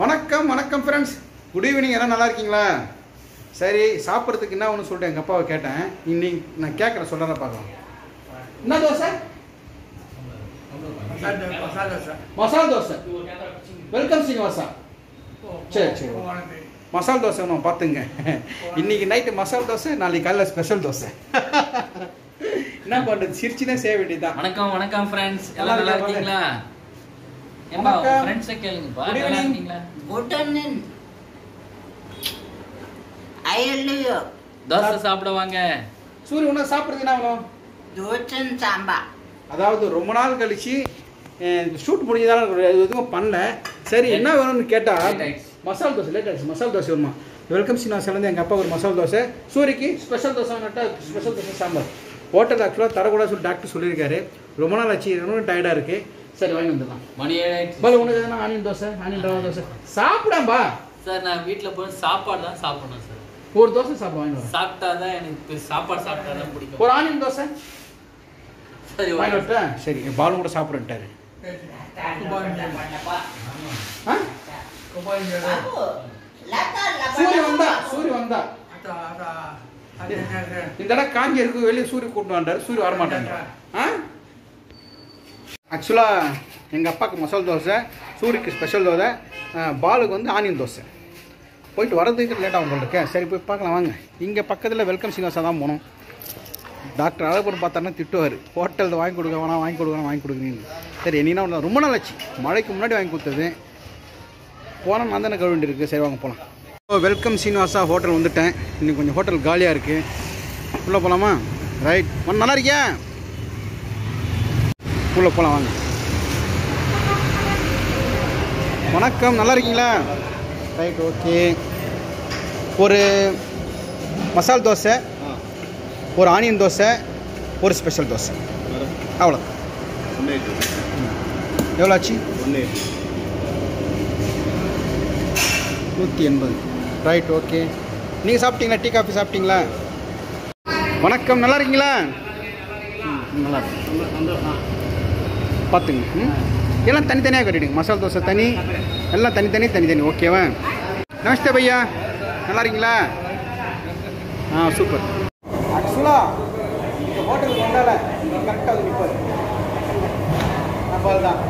வணக்கம் வணக்கம் friends good evening எல்லாம் நல்லா இருக்கீங்களா? சரி சாப்பிட்றதுக்கு என்ன ஒன்று சொல்லிட்டு எங்கள் அப்பாவை கேட்டேன். இன்னைக்கு நான் கேட்குறேன் சொல்கிறேன் பார்க்கலாம். என்ன தோசை? மசால் தோசை. வெல்கம் சீனிவாசா. சரி சரி மசால் தோசை நான் பார்த்துங்க. இன்னைக்கு நைட்டு மசால் தோசை நாளைக்கு காலையில் ஸ்பெஷல் தோசை. என்ன பண்ணுறது சிரிச்சுனே செய்ய வேண்டியதுதான். வணக்கம் வணக்கம் ஃப்ரெண்ட்ஸ் எல்லாம் நல்லா இருக்கீங்களா? தோசை சாப்பிட வாங்க சூரிய உணவு சாப்பிட்றது என்ன ஆகணும் Dosan samba. அதாவது ரொம்ப நாள் கழிச்சு ஷூட் முடிஞ்சதால எதுவும் பண்ணல. சரி என்ன வேணும்னு கேட்டா Late ஆயிடுச்சு. மசால் தோசை லேட் ஆயிடுச்சு. மசால் தோசை வருமா? வெல்கம் சீனிவாசிலேருந்து எங்கள் அப்பா ஒரு மசால் dosa. சூரிக்கு special dosa special dosa sambar. Hotel ஆக்சுவலாக தரக்கூடாது சொல்லி டாக்டர் சொல்லியிருக்காரு. ரொம்ப நாள் ஆச்சு ரொம்ப டயர்டாக இருக்கு. சரி வாங்கி வந்துடலாம் மணி ஏழாயிடுச்சு பல உனக்கு எதனா ஆனியன் தோசை ஆனியன் ரவா தோசை? சாப்பிடாம்பா சார் நான் வீட்ல போய் சாப்பாடு தான் சாப்பிடணும் சார். ஒரு தோசை சாப்பிட வாங்கி வரேன் சாப்பிட்டா தான் எனக்கு சாப்பாடு சாப்பிட்டா தான் பிடிக்கும். ஒரு ஆனியன் தோசை? சரி வாங்கி வரட்டா சரி என் பாலும் கூட சாப்பிட்றேன்ட்டாரு. ஆ? Babu. Lata சூரிய வந்தா. lapa. சூரிய வந்தா இந்த இடம் காஞ்சி இருக்கு வெளியே சூரிய கூட்டு வந்தாரு. சூரிய வரமாட்டாங்க ஆ? ஆக்சுவலாக எங்கள் அப்பாவுக்கு மசால் தோசை சூரிக்கு ஸ்பெஷல் தோசை பாலுக்கு வந்து ஆனியன் தோசை. போயிட்டு வரதுக்கு லேட்டாக உங்களுக்கு சரி போய் பார்க்கலாம் வாங்க. இங்கே பக்கத்தில் வெல்கம் சீனிவாசா தான் போனோம். டாக்டர் அழகப்பன் பார்த்தாருன்னா திட்டுவார். ஹோட்டலில் வாங்கி கொடுக்க வேணாம் வாங்கி கொடுக்க வாங்கி கொடுக்குறீங்க சரி என்ன ஒன்று ரொம்ப நாள் ஆச்சு. மழைக்கு முன்னாடி வாங்கி கொடுத்தது. போனால் நான் தானே கழுவ இருக்குது சரி வாங்க போகலாம் ஓ வெல்கம் சீனிவாசா ஹோட்டல் வந்துட்டேன். இன்னைக்கு கொஞ்சம் ஹோட்டல் காலியாக இருக்குது உள்ளே போகலாமா ரைட் ஒன் நல்லா இருக்கியா? உள்ளே போகலாம் வாங்க. வணக்கம் நல்லா இருக்கீங்களா? Right okay. ஒரு மசால் தோசை ஒரு ஆனியன் தோசை ஒரு ஸ்பெஷல் தோசை. அவ்வளோ எவ்வளோ ஆச்சு? நூற்றி எண்பது. Right okay. நீங்கள் சாப்பிட்டீங்களா? டீ காஃபி சாப்பிட்டீங்களா? வணக்கம் நல்லா இருக்கீங்களா? நல்லா இருக்கு. பார்த்துங்க. ம்? எல்லாம் தனித்தனியாக கட்டிடுங்க. மசாலா தோசை தனி எல்லாம் தனித்தனி தனித்தனி. ஓகேவா? நமஸ்தே பையா. நல்லா இருக்கீங்களா? ஆ சூப்பர். ஆக்சுவலாக இந்த ஹோட்டலுக்கு வந்தால கரெக்டாக வந்து நிற்பார் நம்ம தான்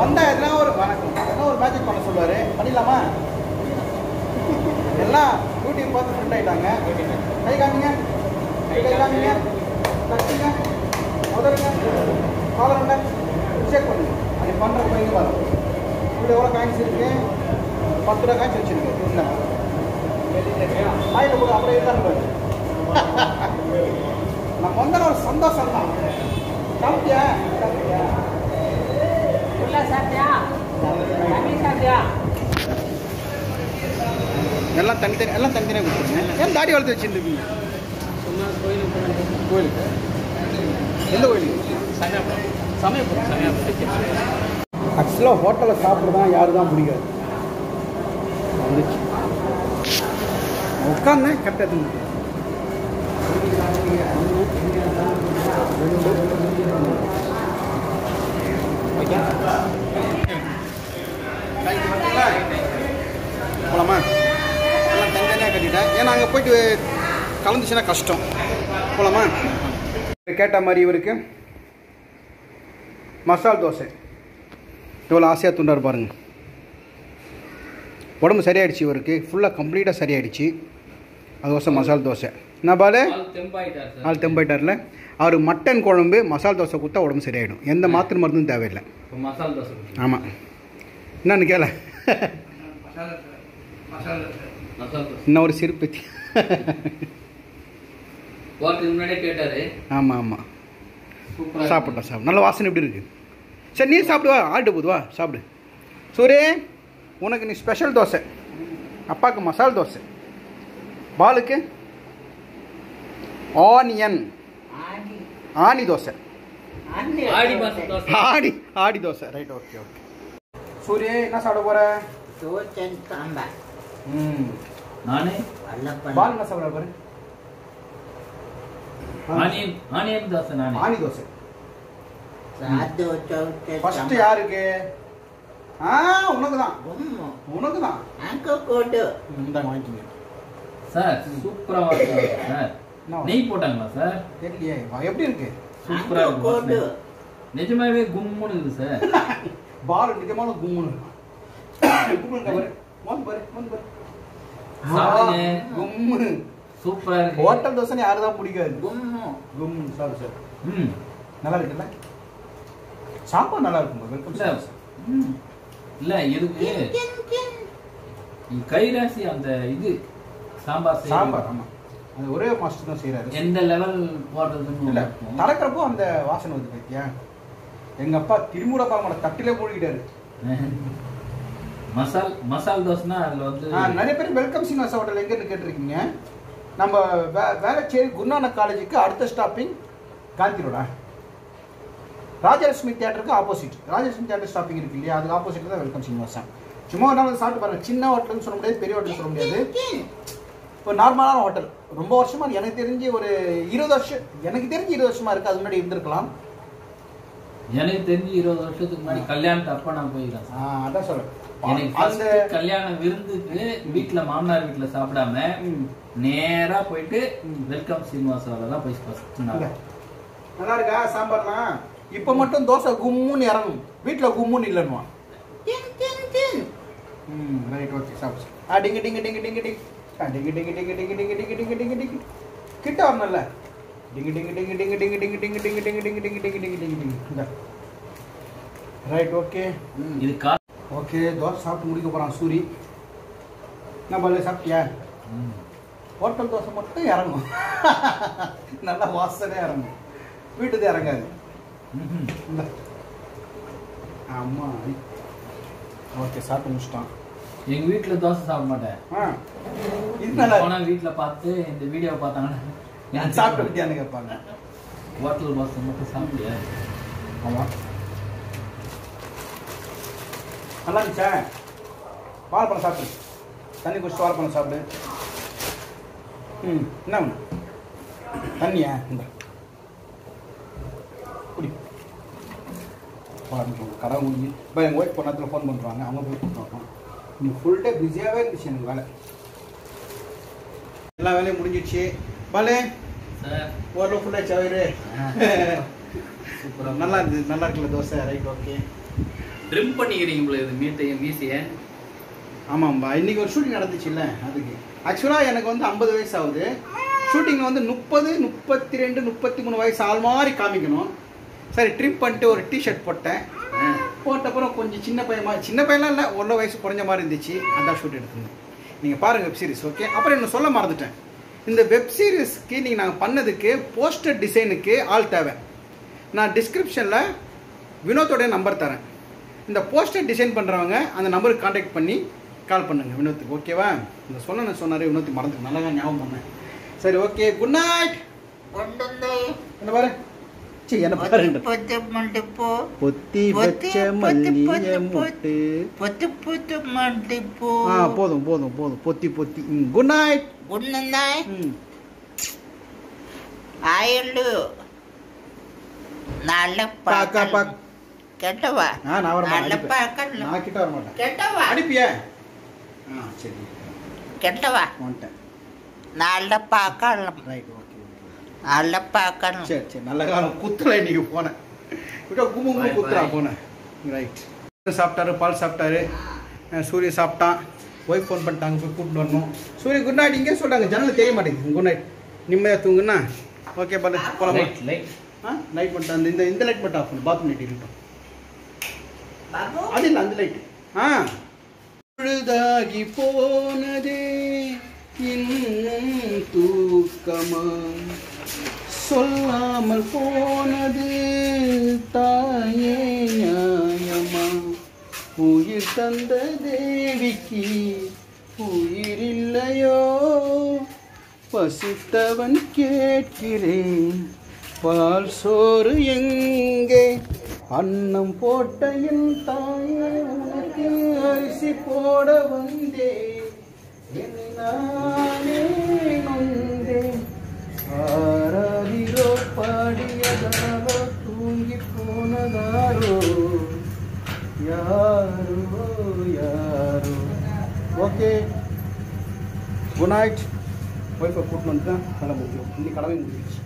வந்தால் எதனா ஒரு வணக்கம் எதனா ஒரு மேஜிக் பண்ண சொல்லுவார். பண்ணிடலாமா? எல்லாம் யூடியூப் பார்த்து ஃப்ரெண்ட் ஆகிட்டாங்க கை காமிங்க. கை காமிங்க. தட்டுங்க உதருங்க காலருங்க செக் பண்ணுங்க அது பண்ணுற பையன் வரும் இப்படி எவ்வளோ காயின்ஸ் இருக்கு? பத்து ரூபா காயின்ஸ் வச்சுருக்கு. இல்லை ஆயில் கூட அப்படியே தான் நம்ம வந்தால் ஒரு சந்தோஷம் தான் சாப்பிட்டியா? சாப்பிட்டியா? எல்லாம் தனித்தனி எல்லாம் தனித்தனியாக கொடுத்துருங்க. ஏன் தாடி வளர்த்து வச்சுருந்துருக்கீங்க கோயிலுக்கு? எந்த கோயிலுக்கு? சமயபுரம் ஆக்சுவலாக ஹோட்டலில் சாப்பிட்றதா யாரு தான் பிடிக்காது வந்துச்சு உட்காந்தேன் கரெக்டாக போலாமா? எல்லாம் தனித்தனியாக கட்டிட்டேன். ஏன்னா அங்கே போயிட்டு கலந்துச்சுன்னா கஷ்டம். போலாமா? கேட்ட மாதிரி இவருக்கு. மசால் தோசை. இவ்வளோ ஆசையாக துண்டார் பாருங்க. உடம்பு சரியாயிடுச்சு இவருக்கு. ஃபுல்லாக கம்ப்ளீட்டாக சரியாயிடுச்சு. அது தோசை மசால் தோசை. என்ன பாலு? ஆள் தெம்பாயிட்டார்ல? அவர் மட்டன் குழம்பு மசால் தோசை கொடுத்தா உடம்பு சரியாயிடும். எந்த மாத்திரை மருந்தும் தேவையில்லை. மசாலா தோசை. ஆமாம் என்னன்னு கேள. இன்னும் ஒரு கேட்டாரு. ஆமாம் ஆமாம் சாப்பிட்டோம் சாப்பிடு. நல்ல வாசனை எப்படி இருக்கு. சரி நீ சாப்பிடுவா ஆட்டு போதுவா சாப்பிடு. சூரே உனக்கு நீ ஸ்பெஷல் தோசை. அப்பாவுக்கு மசால் தோசை. பாலுக்கு ஆனியன். ஆனி தோசை. ஆடி தோசை. ஆடி ஆடி தோசை. ரைட் ஓகே ஓகே சூரிய என்ன சாப்பிட போற? Dosan samba. ம். நானே. பால் என்ன சாப்பிட பாரு ஆனியன் தோசை நானே ஆனி தோசை ஃபர்ஸ்ட். யாருக்கு ஆ உனக்கு தான் உனக்கு தான் அங்க கோடு சார் சூப்பரா சார் நெய் போட்டாங்களா சார் தெரியலையே வா- எப்படி இருக்கு சூப்பரா இருக்கு. நிஜமாவே கும்முன்னு இருக்குது சார் பால் நிஜமான கும்முன்னு கும்முன்னு பாரு சாப்பிடுங்க. ஆ, கும்முன்னு சூப்பரா இருக்கு. ஹோட்டல் தோசை யாரு தான் பிடிக்காது. கும்முன்னு சாப்பிடு சார் ம். நல்லா இருக்குல்ல? சாப்பாடு நல்லா இருக்கும்? வெல்கம் ம். இல்ல எதுக்கு? கைராசி அந்த இது சாம்பார். சாம்பார் ஆமா. அது ஒரே மாஸ்டர் தான் செய்யறாரு எந்த லெவல் போடுறதுன்னு இல்ல. திறக்கிறப்போ அந்த வாசனை வருது பத்தியா? எங்க அப்பா திருமூல பாமல தட்டிலே மூழ்கிட்டாரு. மசால் மசால் தோசைனா அதுல வந்து நிறைய பேர் வெல்கம் சீனிவாச ஹோட்டல் எங்கன்னு கேட்டிருக்கீங்க? நம்ம வே- வேளச்சேரி குருநானக் காலேஜுக்கு அடுத்த ஸ்டாப்பிங் காந்தி ரோடா ராஜலட்சுமி தியேட்டருக்கு ஆப்போசிட் ராஜலட்சுமி தியேட்டர் ஸ்டாப்பிங் இருக்கு இல்லையா? அதுக்கு ஆப்போசிட் தான் வெல்கம் சீனிவாசன். சும்மா ஒரு நாள் சாப்பிட்டு பாருங்க. சின்ன ஹோட்டல்னு சொல்ல முடியாது பெரிய ஹோட்டல் சொல்ல முடியாது. ஒரு நார்மலான ஹோட்டல் ரொம்ப வருஷமா எனக்கு தெரிஞ்சு ஒரு இருபது வருஷம் எனக்கு தெரிஞ்சு இருபது வருஷமா இருக்கு. அது முன்னாடி இருந்திருக்கலாம். எனக்கு தெரிஞ்சு இருபது வருஷத்துக்கு முன்னாடி கல்யாணத்து அப்ப நான் ஆ, அதான் எனக்கு அந்த கல்யாண விருந்துக்கு வீட்ல மாமனார் வீட்ல சாப்பிடாம. நேரா போயிட்டு. வெல்கம் சீனிவாசால தான் போய். நல்லா இருக்கா சாம்பார்லாம் இப்ப மட்டும் தோசை கும்முன்னு இறங்கும் வீட்டுல கும்முன்னு இல்லைன்னுவான் ம் ரைட் ஓகே சாப்பிடு ஆ டிங்கு டிங்கு டிங்கு டிங்கு டிங்கு டிங்கு டிங்கு டிங்கு டிங்கு டிங்கு டிங்கு டிங்கு டிங்கு டிங்கு கிட்ட வரணும்ல டிங்கு டிங்கு டிங்கு டிங்கு டிங்கு டிங்கு டிங்கு டிங்கு டிங்கு டிங்கு டிங்கு டிங்கு டிங்கு டிங்கு டிங்கு இந்த ரைட் ஓகே இது கா ஓகே தோசை சாப்பிட்டு முடிக்க போறான் சூரி. பல்ல சாப்பிட்டியா? ம். ஹோட்டல் தோசை மட்டும் இறங்கும். நல்லா வாசனை இறங்கும். வீட்டுது இறங்காது. ம்ஹும். இந்த. ஆமா. ஓகே சாப்பிட்டு முடிச்சிட்டான். எங்க வீட்ல தோசை சாப்பிட மாட்டேன். ஆ. இது நல்லா வீட்ல பார்த்து இந்த வீடியோ பார்த்தாங்கன்னா நான் சாப்பிட்டு விட்டியான்னு கேட்பாங்க. ஹோட்டல் தோசை மட்டும் சாப்பிட்டியா? ஆமா. நல்லா இருந்துச்சா? வாழைப்பழம் சாப்பிடு. தண்ணி குடிச்சிட்டு வாழைப்பழம் சாப்பிடு. ம் என்ன தண்ணியா? இந்த. குடி. கடை முடிஞ்சு. இப்போ எங்கள் ஒய்ஃப் பொண்ணத்தில் ஃபோன் பண்ணுறாங்க அவங்க போய் கூப்பிட்டு இன்னைக்கு ஃபுல் டே பிஸியாகவே இருந்துச்சு எனக்கு வேலை. எல்லா வேலையும் முடிஞ்சிடுச்சு. பாலே சார். ஓரளவு ஃபுல்லாக சவரு சூப்பரா. நல்லா இருந்தது நல்லா இருக்குல்ல தோசை? Right okay. ட்ரிம் பண்ணிக்கிறீங்க போல இது மீட்டையும் மீசிய ஆமாம்பா இன்னைக்கு ஒரு ஷூட்டிங் நடந்துச்சுல்ல அதுக்கு. ஆக்சுவலாக எனக்கு வந்து ஐம்பது வயசு ஆகுது ஷூட்டிங்கில் வந்து முப்பது முப்பத்தி ரெண்டு முப்பத்தி மூணு வயசு ஆள் மாதிரி காமிக்கணும். சரி ட்ரிம் பண்ணிட்டு ஒரு டிஷர்ட் போட்டேன். போட்டப்புறம் கொஞ்சம் சின்ன பையன் மாதிரி சின்ன பையன்லாம் இல்லை ஒன்றரை வயசு குறைஞ்ச மாதிரி இருந்துச்சு. அதான் ஷூட் எடுத்திருந்தேன். நீங்கள் பாருங்கள் வெப் சீரிஸ் ஓகே அப்புறம் என்ன சொல்ல மறந்துட்டேன். இந்த வெப் சீரிஸ்க்கு நீங்கள் நாங்கள் பண்ணதுக்கு போஸ்டர் டிசைனுக்கு ஆள் தேவை. நான் டிஸ்கிரிப்ஷனில் வினோத்தோடைய நம்பர் தரேன். இந்த போஸ்டர் டிசைன் பண்ணுறவங்க அந்த நம்பருக்கு காண்டாக்ட் பண்ணி கால் பண்ணுங்கள் வினோத்துக்கு ஓகேவா இந்த சொன்ன நான் சொன்னார் வினோத்துக்கு மறந்துக்கு நல்லா ஞாபகம் பண்ணேன். சரி ஓகே குட் நைட் என்ன பாரு? போதும் போதும் போதும். பொத்தி பொத்தி. குட் நைட் குட் நைட் ஆயிரம் நல்ல பாக்க கெட்டவா? ஆ நான் வர மாட்டேன் நான் கிட்ட வர மாட்டேன் கெட்டவா? அடிப்பியா? ஆ சரி. கெட்டவா? வந்துட்டேன். நல்ல பார்க்கலாம் ரைட் ஓகே நல்ல பார்க்கணும் சரி சரி. நல்ல காலம். குத்துல இன்னைக்கு போனேன். விட்டா கும்பு கும்பு குத்துறா. போனேன். ரைட் சாப்பிட்டாரு பால் சாப்பிட்டாரு. சூரிய சாப்பிட்டான். ஒய்ஃப் ஃபோன் பண்ணிட்டாங்க போய் கூப்பிட்டு வரணும். சூரிய குட் நைட் இங்கே சொல்கிறாங்க ஜன்னல் தெரிய மாட்டேங்குது. குட் நைட் நிம்மதியாக தூங்குனா ஓகே பண்ணு போலாமா? லைட் லைட் ஆ லைட் மட்டும் அந்த இந்த இந்த லைட் மட்டும் ஆஃப் பண்ணு. பாத்ரூம் லைட் இருக்கட்டும். அது இல்லை அந்த லைட் ஆ. பொழுதாகி போனதே இன்னும் தூக்கமா? சொல்லாமல் போனது தாயே நியாயமா? உயிர் தந்த தேவிக்கு உயிர் இல்லையோ? பசித்தவன் கேட்கிறேன். பால் சோறு எங்கே? அன்னம் போட்ட என் தாயே உனக்கு அரிசி போட வந்தே. என்னை நானே நொந்தேன் ஆராரிரோ பாடியதாரோ தூங்கி போனதாரோ யாரோ. யாரோ ஓகே. குட் நைட் ஒய்ஃபை கூட்டின்னு தான் கடை முடியும் இன்னைக்கு கடமை முடிஞ்சிருச்சு.